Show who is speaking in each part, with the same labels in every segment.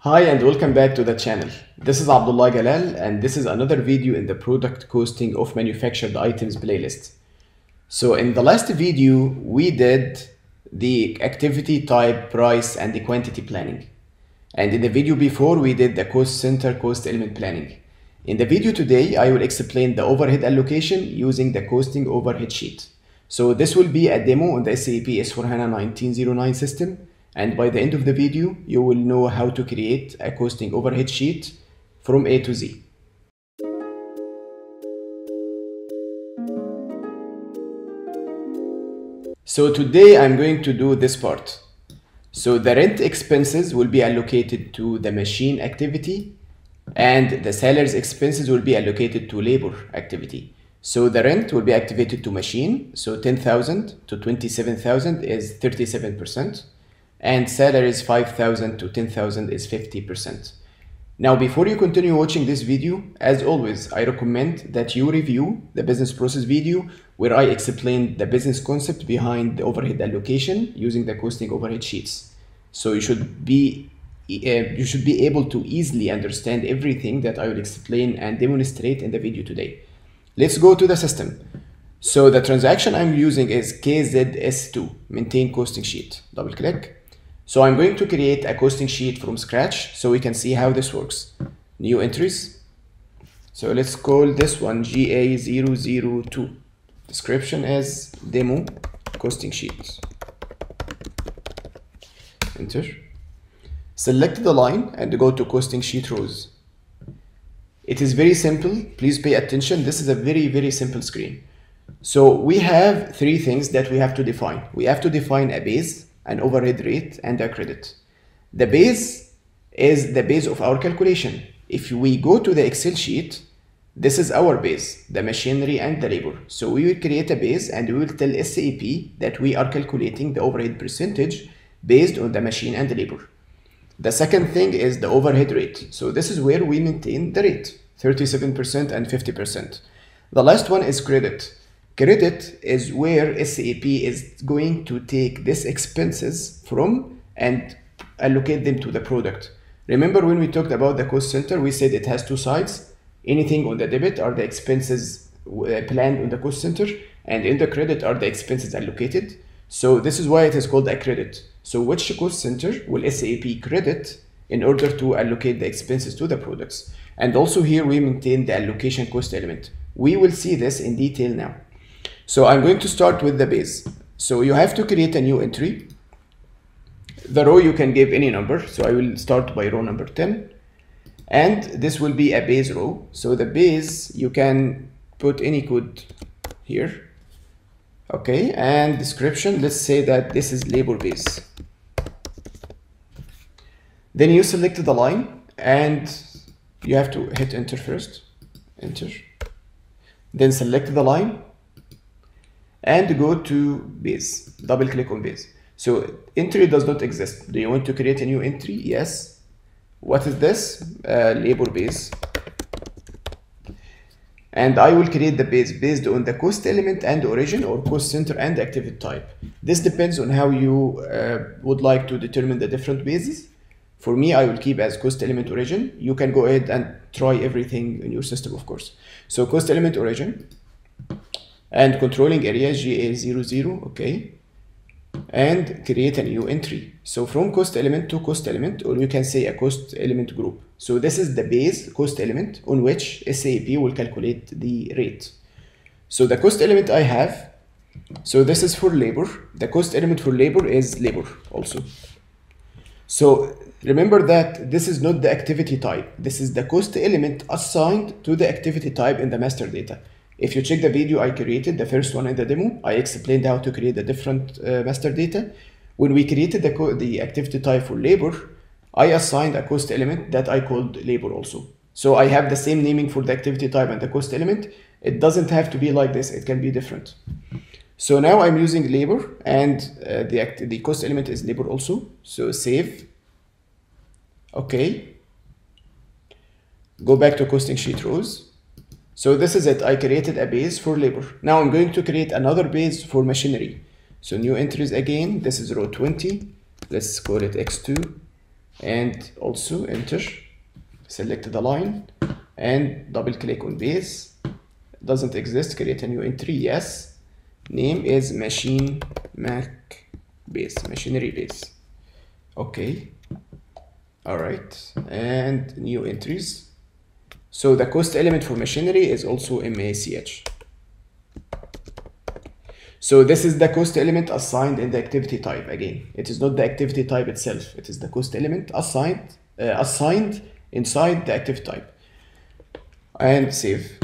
Speaker 1: Hi and welcome back to the channel. This is Abdullah Galal and this is another video in the product costing of manufactured items playlist. So in the last video we did the activity type, price and the quantity planning. And in the video before we did the cost center cost element planning. In the video today I will explain the overhead allocation using the costing overhead sheet. So this will be a demo on the SAP S4HANA 1909 system and by the end of the video you will know how to create a costing overhead sheet from A to Z. So today I'm going to do this part. So the rent expenses will be allocated to the machine activity and the seller's expenses will be allocated to labor activity. So the rent will be activated to machine. So 10,000 to 27,000 is 37% and salaries 5000 to 10000 is 50%. Now before you continue watching this video, as always, I recommend that you review the business process video where I explain the business concept behind the overhead allocation using the costing overhead sheets. So you should be uh, you should be able to easily understand everything that I will explain and demonstrate in the video today. Let's go to the system. So the transaction I'm using is KZS2, maintain costing sheet. Double click. So I'm going to create a costing sheet from scratch so we can see how this works. New entries. So let's call this one GA002. Description as demo costing sheet. Enter. Select the line and go to costing sheet rows. It is very simple. Please pay attention. This is a very, very simple screen. So we have three things that we have to define. We have to define a base, an overhead rate, and a credit. The base is the base of our calculation. If we go to the Excel sheet, this is our base, the machinery and the labor. So we will create a base and we will tell SAP that we are calculating the overhead percentage based on the machine and the labor. The second thing is the overhead rate. So this is where we maintain the rate, 37% and 50%. The last one is credit. Credit is where SAP is going to take these expenses from and allocate them to the product. Remember when we talked about the cost center, we said it has two sides. Anything on the debit are the expenses uh, planned on the cost center, and in the credit are the expenses allocated. So this is why it is called a credit. So which cost center will SAP credit in order to allocate the expenses to the products? And also here we maintain the allocation cost element. We will see this in detail now. So I'm going to start with the base. So you have to create a new entry. The row you can give any number. So I will start by row number 10. And this will be a base row. So the base, you can put any code here okay and description let's say that this is labor base then you select the line and you have to hit enter first enter then select the line and go to base double click on base so entry does not exist do you want to create a new entry yes what is this uh, labor base and I will create the base based on the cost element and origin or cost center and activity type. This depends on how you uh, would like to determine the different bases. For me, I will keep as cost element origin. You can go ahead and try everything in your system, of course. So cost element origin and controlling area GA00, okay. And create a new entry. So from cost element to cost element, or you can say a cost element group. So this is the base cost element on which SAP will calculate the rate. So the cost element I have, so this is for labor. The cost element for labor is labor also. So remember that this is not the activity type. This is the cost element assigned to the activity type in the master data. If you check the video I created, the first one in the demo, I explained how to create the different uh, master data. When we created the, the activity type for labor, I assigned a cost element that I called labor also. So I have the same naming for the activity type and the cost element. It doesn't have to be like this, it can be different. So now I'm using labor and uh, the, the cost element is labor also. So save. Okay. Go back to costing sheet rows. So this is it. I created a base for labor. Now I'm going to create another base for machinery. So new entries again. This is row 20. Let's call it X2. and also enter select the line and double click on base doesn't exist create a new entry yes name is machine mac base machinery base okay all right and new entries so the cost element for machinery is also MACH so this is the cost element assigned in the activity type. Again it is not the activity type itself. It is the cost element assigned uh, assigned inside the active type. And save.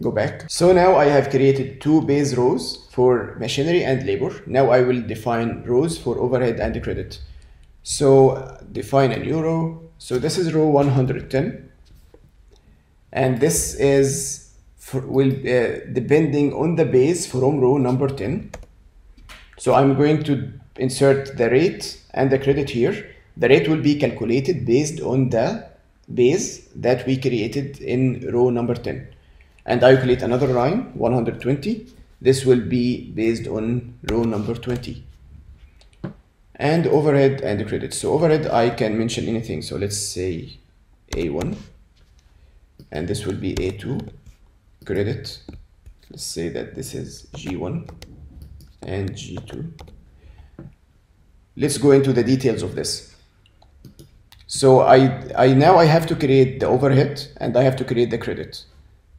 Speaker 1: Go back. So now I have created two base rows for machinery and labor. Now I will define rows for overhead and credit. So define a new row. So this is row 110 and this is for, will uh, depending on the base from row number 10 so I'm going to insert the rate and the credit here. The rate will be calculated based on the base that we created in row number 10 and I create another line 120 this will be based on row number 20 and overhead and the credit. So overhead I can mention anything. So let's say A1 and this will be A2 credit let's say that this is G1 and G2 let's go into the details of this. So I, I now I have to create the overhead and I have to create the credit.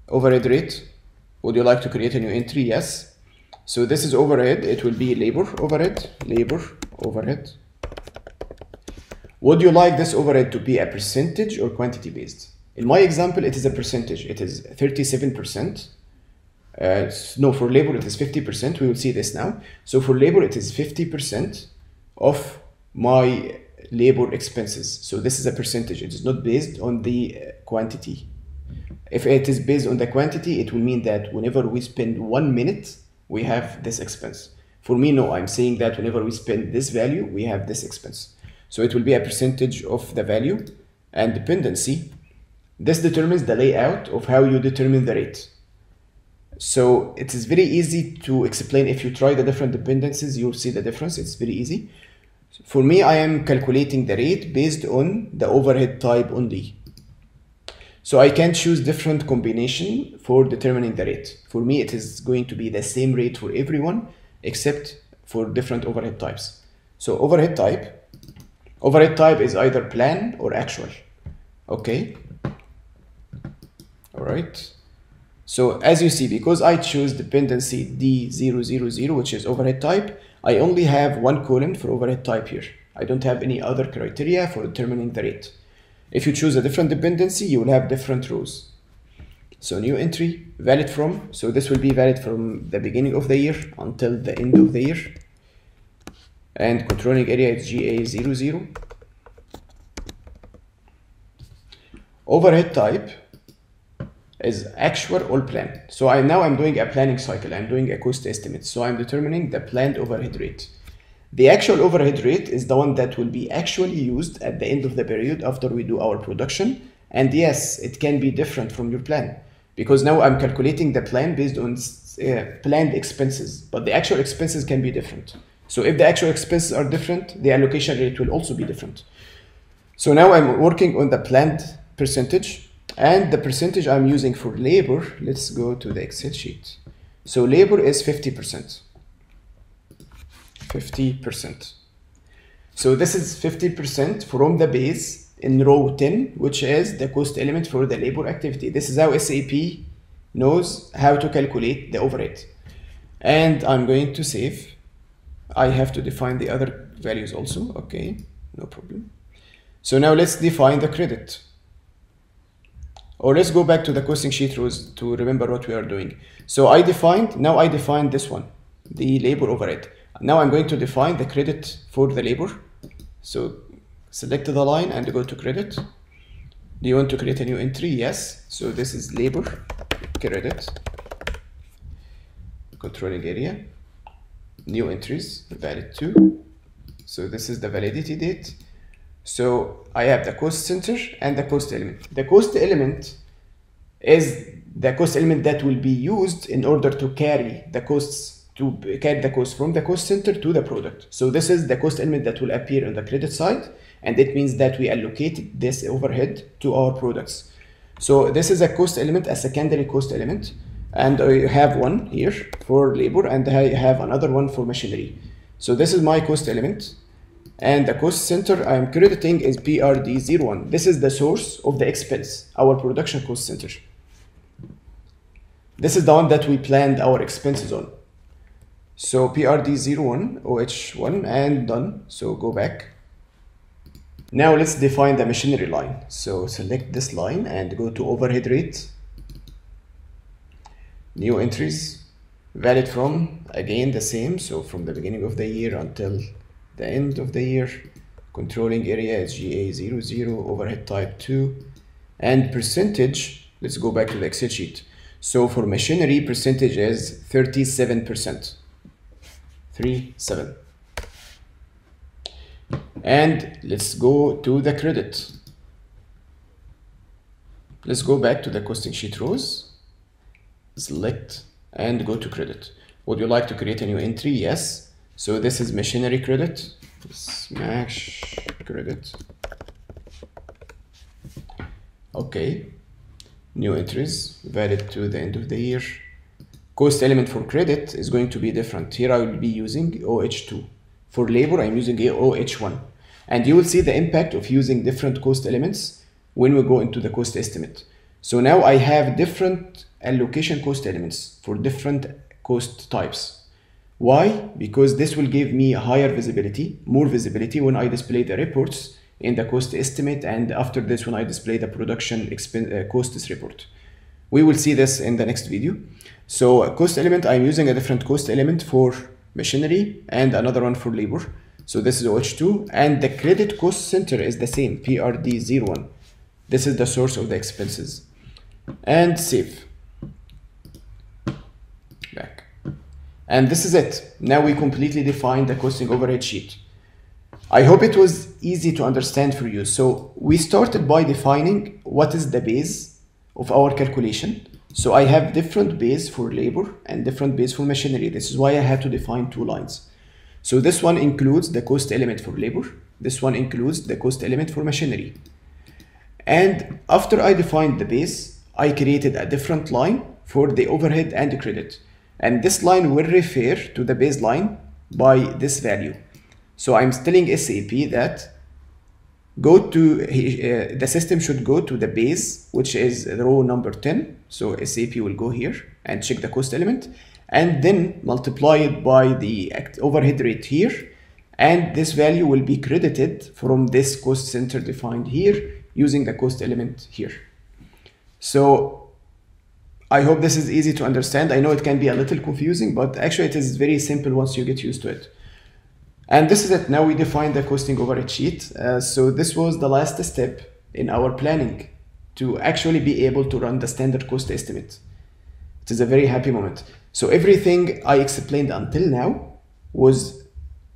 Speaker 1: Overhead rate. Would you like to create a new entry? Yes. So this is overhead. It will be labor overhead labor overhead. Would you like this overhead to be a percentage or quantity based in my example it is a percentage. It is 37 percent. Uh, no for labor it is 50 percent. We will see this now. So for labor it is 50 percent of my labor expenses. So this is a percentage. It is not based on the uh, quantity. If it is based on the quantity it will mean that whenever we spend one minute we have this expense. For me no. I'm saying that whenever we spend this value we have this expense. So it will be a percentage of the value and dependency this determines the layout of how you determine the rate so it is very easy to explain if you try the different dependencies you'll see the difference it's very easy for me i am calculating the rate based on the overhead type only so I can choose different combination for determining the rate. For me, it is going to be the same rate for everyone except for different overhead types. So overhead type, overhead type is either plan or actual. Okay. All right. So as you see, because I choose dependency D000, which is overhead type, I only have one column for overhead type here. I don't have any other criteria for determining the rate. If you choose a different dependency, you will have different rows. So new entry, valid from, so this will be valid from the beginning of the year until the end of the year. And controlling area is GA00. Overhead type is actual or planned. So I now I'm doing a planning cycle. I'm doing a cost estimate. So I'm determining the planned overhead rate. The actual overhead rate is the one that will be actually used at the end of the period after we do our production. And yes, it can be different from your plan because now I'm calculating the plan based on uh, planned expenses, but the actual expenses can be different. So if the actual expenses are different, the allocation rate will also be different. So now I'm working on the planned percentage and the percentage I'm using for labor, let's go to the Excel sheet. So labor is 50%. 50%. So this is 50% from the base in row 10, which is the cost element for the labor activity. This is how SAP knows how to calculate the overhead. And I'm going to save. I have to define the other values also. Okay, no problem. So now let's define the credit. Or let's go back to the costing sheet rows to remember what we are doing. So I defined, now I defined this one, the labor overhead. Now I'm going to define the credit for the labor. So select the line and go to credit. Do you want to create a new entry? Yes. So this is labor credit controlling area new entries valid to so this is the validity date so I have the cost center and the cost element the cost element is the cost element that will be used in order to carry the costs to carry the cost from the cost center to the product. So this is the cost element that will appear on the credit side and it means that we allocated this overhead to our products. So this is a cost element, a secondary cost element, and I have one here for labor and I have another one for machinery. So this is my cost element and the cost center I'm crediting is PRD01. This is the source of the expense, our production cost center. This is the one that we planned our expenses on. So PRD01, OH1 and done. So go back. Now let's define the machinery line. So select this line and go to overhead rate. New entries, valid from, again the same. So from the beginning of the year until the end of the year. Controlling area is GA00, overhead type 2. And percentage, let's go back to the Excel sheet. So for machinery, percentage is 37%. 37. And let's go to the credit. Let's go back to the costing sheet rows. Select and go to credit. Would you like to create a new entry? Yes. So this is machinery credit. Smash credit. Okay. New entries valid to the end of the year. Cost element for credit is going to be different. Here I will be using OH2. For labor, I'm using OH1. And you will see the impact of using different cost elements when we go into the cost estimate. So now I have different allocation cost elements for different cost types. Why? Because this will give me higher visibility, more visibility when I display the reports in the cost estimate and after this when I display the production uh, costs report. We will see this in the next video. So cost element, I'm using a different cost element for machinery and another one for labor. So this is OH2 and the credit cost center is the same, PRD01. This is the source of the expenses. And save. Back. And this is it. Now we completely define the costing overhead sheet. I hope it was easy to understand for you. So we started by defining what is the base of our calculation. So I have different base for labor and different base for machinery. This is why I had to define two lines. So this one includes the cost element for labor. This one includes the cost element for machinery. And after I defined the base, I created a different line for the overhead and the credit. And this line will refer to the baseline by this value. So I'm telling SAP that go to, uh, the system should go to the base, which is row number 10. So SAP will go here and check the cost element and then multiply it by the overhead rate here. And this value will be credited from this cost center defined here using the cost element here. So I hope this is easy to understand. I know it can be a little confusing, but actually it is very simple once you get used to it. And this is it. Now we define the costing overhead sheet. Uh, so this was the last step in our planning to actually be able to run the standard cost estimate. It is a very happy moment. So everything I explained until now was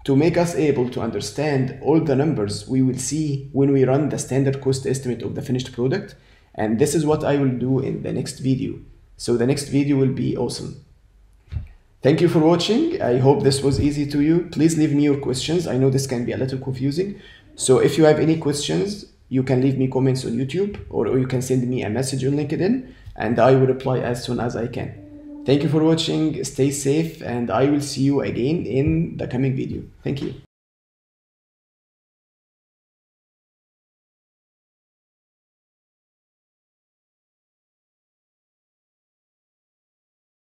Speaker 1: to make us able to understand all the numbers we will see when we run the standard cost estimate of the finished product. And this is what I will do in the next video. So the next video will be awesome. Thank you for watching. I hope this was easy to you. Please leave me your questions. I know this can be a little confusing. So if you have any questions, you can leave me comments on YouTube or, you can send me a message on LinkedIn and I will reply as soon as I can. Thank you for watching. Stay safe and I will see you again in the coming video. Thank you.